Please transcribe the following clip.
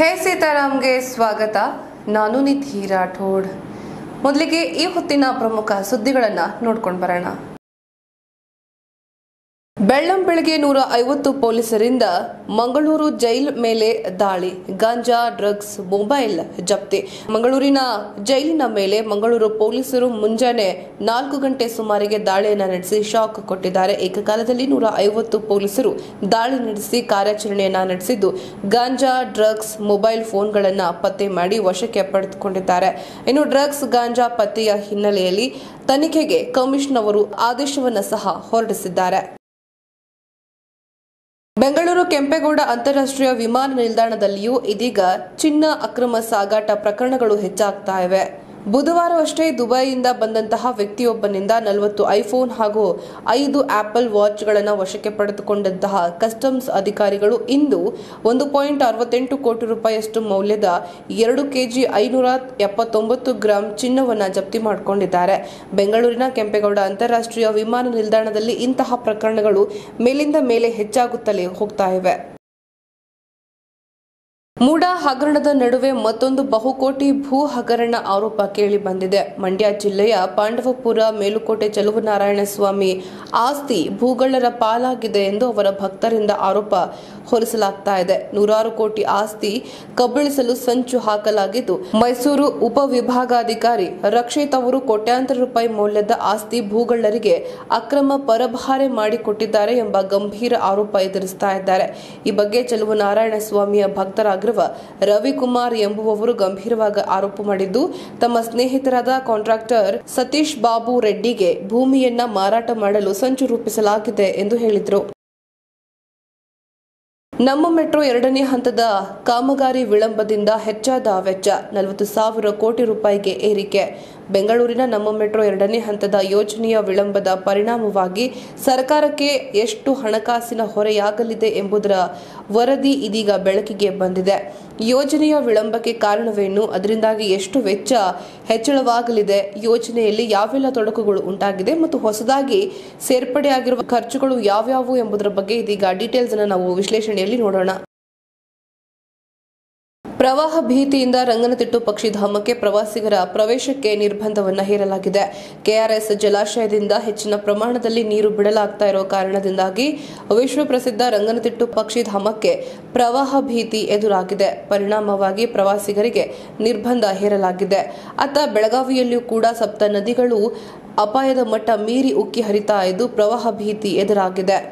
ಹೇ ಸೀತಾರಾಮ್ಗೆ ಸ್ವಾಗತ. ನಾನು ನಿಧಿ ರಾಠೋಡ್. ಮೊದಲಿಗೆ ಈ ಹೊತ್ತಿನ ಪ್ರಮುಖ ಸುದ್ದಿಗಳನ್ನು ನೋಡ್ಕೊಂಡು ಬರೋಣ. ಬೆಳ್ಳಂ ಬೆಳಗ್ಗೆ ನೂರ ಐವತ್ತು ಪೊಲೀಸರಿಂದ ಮಂಗಳೂರು ಜೈಲ್ ಮೇಲೆ ದಾಳಿ, ಗಾಂಜಾ, ಡ್ರಗ್ಸ್, ಮೊಬೈಲ್ ಜಪ್ತಿ. ಮಂಗಳೂರಿನ ಜೈಲಿನ ಮೇಲೆ ಮಂಗಳೂರು ಪೊಲೀಸರು ಮುಂಜಾನೆ ನಾಲ್ಕು ಗಂಟೆ ಸುಮಾರಿಗೆ ದಾಳಿಯನ್ನು ನಡೆಸಿ ಶಾಕ್ ಕೊಟ್ಟಿದ್ದಾರೆ. ಏಕಕಾಲದಲ್ಲಿ ನೂರ ಐವತ್ತು ಪೊಲೀಸರು ದಾಳಿ ನಡೆಸಿ ಕಾರ್ಯಾಚರಣೆಯನ್ನ ನಡೆಸಿದ್ದು, ಗಾಂಜಾ, ಡ್ರಗ್ಸ್, ಮೊಬೈಲ್ ಫೋನ್ಗಳನ್ನು ಪತ್ತೆ ಮಾಡಿ ವಶಕ್ಕೆ ಪಡೆದುಕೊಂಡಿದ್ದಾರೆ. ಇನ್ನು ಡ್ರಗ್ಸ್, ಗಾಂಜಾ ಪತ್ತೆಯ ಹಿನ್ನೆಲೆಯಲ್ಲಿ ತನಿಖೆಗೆ ಕಮಿಷನ್ ಅವರು ಆದೇಶವನ್ನು ಸಹ ಹೊರಡಿಸಿದ್ದಾರೆ. ಬೆಂಗಳೂರು ಕೆಂಪೇಗೌಡ ಅಂತಾರಾಷ್ಟ್ರೀಯ ವಿಮಾನ ನಿಲ್ದಾಣದಲ್ಲಿಯೂ ಇದೀಗ ಚಿನ್ನ ಅಕ್ರಮ ಸಾಗಾಟ ಪ್ರಕರಣಗಳು ಹೆಚ್ಚಾಗ್ತಾ ಇವೆ. ಬುಧವಾರವಷ್ಟೇ ದುಬೈಯಿಂದ ಬಂದಂತಹ ವ್ಯಕ್ತಿಯೊಬ್ಬನಿಂದ ನಲವತ್ತು ಐಫೋನ್ ಹಾಗೂ ಐದು ಆಪಲ್ ವಾಚ್ಗಳನ್ನು ವಶಕ್ಕೆ ಪಡೆದುಕೊಂಡಂತಹ ಕಸ್ಟಮ್ಸ್ ಅಧಿಕಾರಿಗಳು ಇಂದು ಒಂದು ಪಾಯಿಂಟ್ ಅರವತ್ತೆಂಟು ಕೋಟಿ ರೂಪಾಯಿಯಷ್ಟು ಮೌಲ್ಯದ ಎರಡು ಕೆಜಿ ಐನೂರ ಎಪ್ಪತ್ತೊಂಬತ್ತು ಗ್ರಾಂ ಚಿನ್ನವನ್ನು ಜಪ್ತಿ ಮಾಡಿಕೊಂಡಿದ್ದಾರೆ. ಬೆಂಗಳೂರಿನ ಕೆಂಪೇಗೌಡ ಅಂತಾರಾಷ್ಟ್ರೀಯ ವಿಮಾನ ನಿಲ್ದಾಣದಲ್ಲಿ ಇಂತಹ ಪ್ರಕರಣಗಳು ಮೇಲಿಂದ ಮೇಲೆ ಹೆಚ್ಚಾಗುತ್ತಲೇ ಹೋಗ್ತಾ ಇವೆ. ಮೂಡ ಹಗರಣದ ನಡುವೆ ಮತ್ತೊಂದು ಬಹುಕೋಟಿ ಭೂ ಹಗರಣ ಆರೋಪ ಕೇಳಿ ಬಂದಿದೆ. ಮಂಡ್ಯ ಜಿಲ್ಲೆಯ ಪಾಂಡವಪುರ ಮೇಲುಕೋಟೆ ಚಲುವನಾರಾಯಣ ಸ್ವಾಮಿ ಆಸ್ತಿ ಭೂಗಳ್ಳರ ಪಾಲಾಗಿದೆ ಎಂದು ಅವರ ಭಕ್ತರಿಂದ ಆರೋಪ ಹೊರಿಸಲಾಗ್ತಾ ಇದೆ. ನೂರಾರು ಕೋಟಿ ಆಸ್ತಿ ಕಬಳಿಸಲು ಸಂಚು ಹಾಕಲಾಗಿದ್ದು, ಮೈಸೂರು ಉಪವಿಭಾಗಾಧಿಕಾರಿ ರಕ್ಷಿತ್ ಅವರು ಕೋಟ್ಯಾಂತರ ರೂಪಾಯಿ ಮೌಲ್ಯದ ಆಸ್ತಿ ಭೂಗಳ್ಳರಿಗೆ ಅಕ್ರಮ ಪರಭಾರೆ ಮಾಡಿಕೊಟ್ಟಿದ್ದಾರೆ ಎಂಬ ಗಂಭೀರ ಆರೋಪ ಎದುರಿಸ್ತಾ ಇದ್ದಾರೆ. ಈ ಬಗ್ಗೆ ಚಲುವನಾರಾಯಣ ಸ್ವಾಮಿಯ ಭಕ್ತರಾಗಿರುವ ರವಿಕುಮಾರ್ ಎಂಬುವವರು ಗಂಭೀರವಾಗಿ ಆರೋಪ ಮಾಡಿದ್ದು, ತಮ್ಮ ಸ್ನೇಹಿತರಾದ ಕಾಂಟ್ರಾಕ್ಟರ್ ಸತೀಶ್ ಬಾಬು ರೆಡ್ಡಿಗೆ ಭೂಮಿಯನ್ನ ಮಾರಾಟ ಮಾಡಲು ಸಂಚು ರೂಪಿಸಲಾಗಿದೆ ಎಂದು ಹೇಳಿದರು. ನಮ್ಮ ಮೆಟ್ರೋ ಎರಡನೇ ಹಂತದ ಕಾಮಗಾರಿ ವಿಳಂಬದಿಂದ ಹೆಚ್ಚಾದ ವೆಚ್ಚ ನಲವತ್ತು ಸಾವಿರ ಕೋಟಿ ರೂಪಾಯಿಗೆ ಏರಿಕೆ. ಬೆಂಗಳೂರಿನ ನಮ್ಮ ಮೆಟ್ರೋ ಎರಡನೇ ಹಂತದ ಯೋಜನೆಯ ವಿಳಂಬದ ಪರಿಣಾಮವಾಗಿ ಸರ್ಕಾರಕ್ಕೆ ಎಷ್ಟು ಹಣಕಾಸಿನ ಹೊರೆಯಾಗಲಿದೆ ಎಂಬುದರ ವರದಿ ಇದೀಗ ಬೆಳಕಿಗೆ ಬಂದಿದೆ. ಯೋಜನೆಯ ವಿಳಂಬಕ್ಕೆ ಕಾರಣವೇನು? ಅದರಿಂದಾಗಿ ಎಷ್ಟು ವೆಚ್ಚ ಹೆಚ್ಚಳವಾಗಲಿದೆ? ಯೋಜನೆಯಲ್ಲಿ ಯಾವೆಲ್ಲ ತೊಡಕುಗಳು ಉಂಟಾಗಿದೆ ಮತ್ತು ಹೊಸದಾಗಿ ಸೇರ್ಪಡೆಯಾಗಿರುವ ಖರ್ಚುಗಳು ಯಾವ್ಯಾವು ಎಂಬುದರ ಬಗ್ಗೆ ಇದೀಗ ಡೀಟೇಲ್ಸ್ ನಾವು ವಿಶ್ಲೇಷಣೆಯಲ್ಲಿ ನೋಡೋಣ. ಪ್ರವಾಹ ಭೀತಿಯಿಂದ ರಂಗನತಿಟ್ಟು ಪಕ್ಷಿಧಾಮಕ್ಕೆ ಪ್ರವಾಸಿಗರ ಪ್ರವೇಶಕ್ಕೆ ನಿರ್ಬಂಧವನ್ನು ಹೇರಲಾಗಿದೆ. ಕೆಆರ್ಎಸ್ ಜಲಾಶಯದಿಂದ ಹೆಚ್ಚಿನ ಪ್ರಮಾಣದಲ್ಲಿ ನೀರು ಬಿಡಲಾಗ್ತಾ ಇರೋ ಕಾರಣದಿಂದಾಗಿ ವಿಶ್ವಪ್ರಸಿದ್ಧ ರಂಗನತಿಟ್ಟು ಪಕ್ಷಿಧಾಮಕ್ಕೆ ಪ್ರವಾಹ ಭೀತಿ ಎದುರಾಗಿದೆ. ಪರಿಣಾಮವಾಗಿ ಪ್ರವಾಸಿಗರಿಗೆ ನಿರ್ಬಂಧ ಹೇರಲಾಗಿದೆ. ಅತ್ತ ಬೆಳಗಾವಿಯಲ್ಲಿಯೂ ಕೂಡ ಸಪ್ತ ನದಿಗಳು ಅಪಾಯದ ಮಟ್ಟ ಮೀರಿ ಉಕ್ಕಿ ಹರಿತಾ ಇದ್ದು ಪ್ರವಾಹ ಭೀತಿ ಎದುರಾಗಿದೆ.